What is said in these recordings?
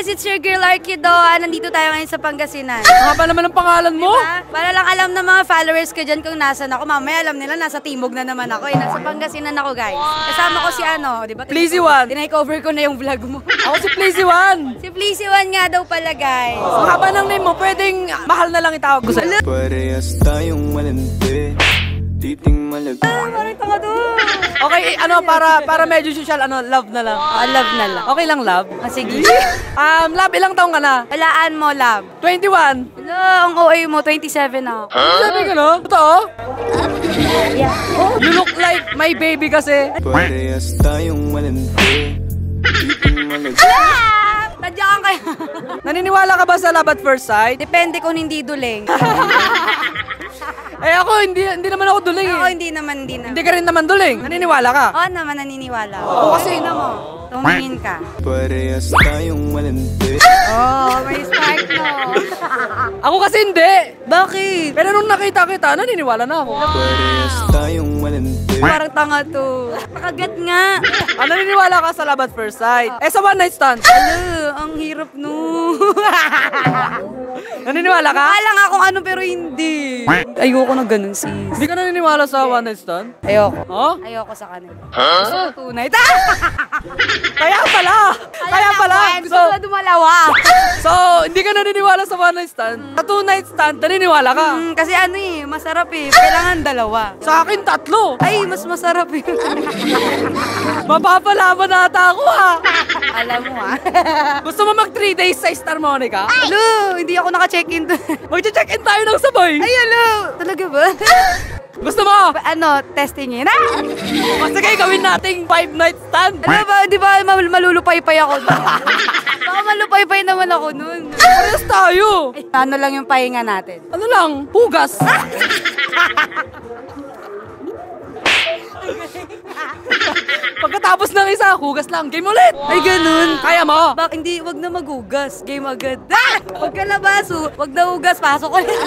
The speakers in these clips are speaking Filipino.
guys, it's your girl Arkido. Ah, Nandito tayo ngayon sa Pangasinan. Nga pa naman ang pangalan mo? Diba? Para lang alam ng mga followers ko dyan kung nasan ako. Mamaya alam nila, nasa Timog na naman ako. Eh, nasa Pangasinan ako, guys. Kasama ko si ano, di ba? Pleasy One. Tinay-cover ko na yung vlog mo. Ako si Pleasy One. si Pleasy One nga daw pala, guys. Ang haba ng name mo, pwedeng mahal na lang itawag ko sa'yo. Parehas tayong malandi Titing malag Ah, parang tanga doon. Okay, eh, ano, para para medyo social, ano, love na lang. Ah, love na lang. Okay lang, love? Ah, sige. Um, love, ilang taong ka na? Walaan mo, love. 21. Hello, ang OA mo, 27 na ako. Sabi ko, no? Totoo? You look like my baby kasi. Parehas tayong malandi Titing malag Ah! Tadyakan kayo. Naniniwala ka ba sa love at first sight? Depende kung hindi duling. Eh ako, hindi hindi naman ako duling Ako eh. hindi naman, hindi naman. Hindi ka rin naman duling. Naniniwala ka? Oo naman, naniniwala. Oo, kasi- Tingnan mo, tumingin ka. Parehas tayong malandi Oh, may start no. Ako kasi hindi. Bakit? Pero nung nakita kita, naniniwala na ako. Parehas tayong malandi Parang tanga to. Pakagat nga. Ah, naniniwala ka sa love at first sight? Eh sa one night stand, Alo, ang hirap no. naniniwala ka? Akala nga kung ano pero hindi. Ayoko na ganun sis. Hindi ka naniniwala sa one night stand? Ayoko. Oh? Ayoko sa kanila. Gusto ko tunay. Ah! Kaya pala! Kaya pala! Gusto So, dumalawa. so, hindi ka naniniwala sa one night stand? Sa two night stand, naniniwala ka? Mm, kasi ano eh, masarap eh. Kailangan dalawa. Sa akin, tatlo. Ay, mas masarap eh. Mapapalaban na ata ako ha. Alam mo ah. Gusto mo mag 3 days sa Star Monica? Hello, hindi ako naka-check-in doon. Mag-check-in tayo ng sabay. Ay, hello. Talaga ba? Gusto mo? ano, testingin? Ah! O sige, gawin nating 5 night stand. Ano ba, di ba mal- malulupay-pay ako doon? Baka malupay-pay naman ako nun. Parehas tayo. Ay, ano lang yung pahinga natin? Ano lang, hugas. Pagkatapos ng isa, hugas lang. Game ulit. Ay, ganun. Kaya mo? Bak, hindi, wag na magugas. Game agad. Ah! Wag ka labaso. Wag na hugas. Pasok ulit.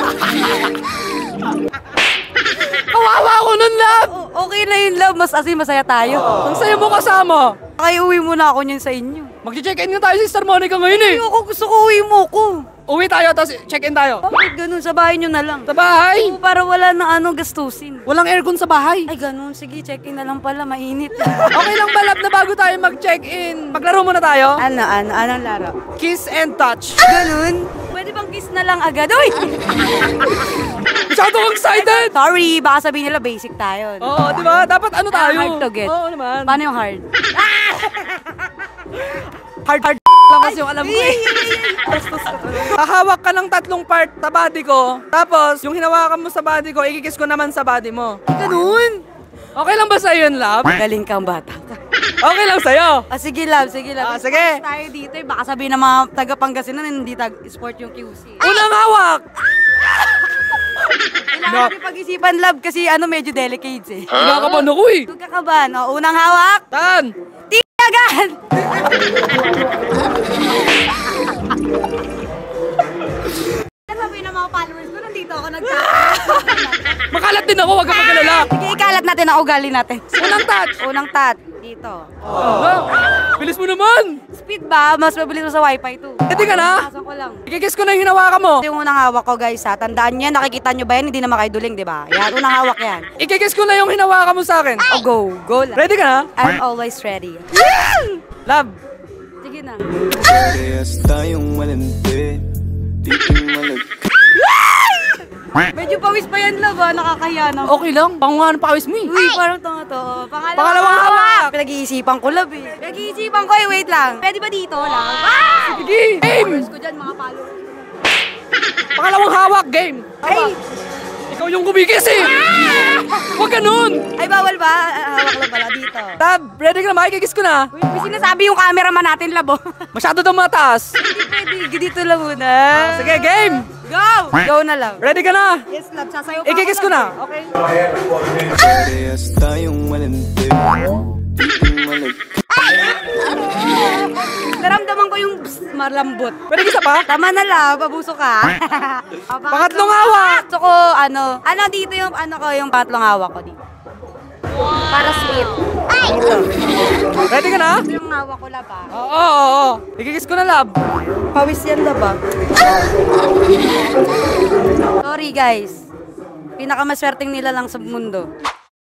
Kawawa ako nun, love. O- okay na yun, love. Mas asi masaya tayo. Ang saya mo kasama. Ay, uwi muna ako niyan sa inyo. Mag-check-in nga tayo sa Star Monica ngayon eh. Ayoko, gusto ko uwi mo ko. Uwi tayo, tapos check-in tayo. Bakit ganun? Sa bahay nyo na lang. Sa bahay. Oo, para wala na ano gastusin. Walang aircon sa bahay. Ay, ganun. Sige, check-in na lang pala. Mainit. Okay lang ba, love, na bago tayo mag-check-in? Maglaro muna tayo. ano, ano, anong laro? Kiss and touch. Ganun? Pwede bang kiss na lang agad? Uy! Masyado kang excited. Sorry, baka sabihin nila basic tayo. Oo, di ba? Dapat ano tayo? hard to get. Oo naman. Paano yung hard? hard, hard lang kasi yung alam ko eh. Hahawak ka ng tatlong part sa body ko. Tapos, yung hinawakan mo sa body ko, ikikiss ko naman sa body mo. Ganun? Okay lang ba sa yun, love? Galing kang bata. Okay lang sa'yo. Ah, sige, love. Sige, love. Ah, sige. Sports tayo dito eh. Baka sabihin ng mga taga Pangasinan hindi tag sport yung QC. Unang hawak. Kailangan natin pag-isipan, love, kasi ano, medyo delicate eh. Kinakabahan ako eh. Huwag ka kabahan. O, unang hawak. Tan. Tinagan! Sabi ng mga followers ko, nandito ako nagkakaroon. Makalat din ako, wag ka magalala. Sige, ikalat natin ang ugali natin. Unang touch. Unang tat, dito. Ah, bilis mo naman. Speed ba? Mas mabilis mo sa wifi to. Ready ka na? Pasok ko lang. Ikikiss ko na yung hinawakan mo. Ito yung unang hawak ko guys ha. Tandaan niya, nakikita nyo ba yan? Hindi na makaiduling, di ba? Yan, unang hawak yan. Ikikiss ko na yung hinawakan mo sa akin. Oh, go. Go lang. Ready ka na? I'm always ready. Love. Sige na. Parehas tayong malandi Titing malag Medyo pawis pa yan, love ha. Nakakahiya na. Okay lang. Pangungahan pa kawis mo eh. Uy, parang tanga to. Pangalawang, Pangalawang hawak. Pinag-iisipan ko, love eh. Pinag-iisipan ko eh. Wait lang. Pwede ba dito, love? Ah! Sige. Game. Followers ko dyan, mga followers. Pangalawang hawak. Game. Ay! Ikaw yung kumikis eh. Huwag ganun. Ay, bawal ba? Ah, Hawak lang pala dito. Love, ready ka na? Makikikiss ko na. Uy, may sinasabi yung cameraman natin, labo. Masyado daw mataas. Hindi pwede. Dito lang muna. Sige, game. Go! Go na lang. Ready ka na? Yes, love. Sasayaw pa Ikikiss ako, ko na. Okay. Parehas tayong malandi Titing malag Naramdaman ko yung bzz, malambot. Pero isa pa? Tama na lang, pabuso ka. oh, pangatlong hawak! Gusto ko, ano, ano dito yung, ano ko, yung pangatlong hawak ko dito. Wow. Para sweet. Ay! Ready ka na? Yung hawak ko laba. Oo, oo, oo. Ikikiss ko na lab. Pawis yan laba. Ah! Sorry guys. Pinakamaswerteng nila lang sa mundo.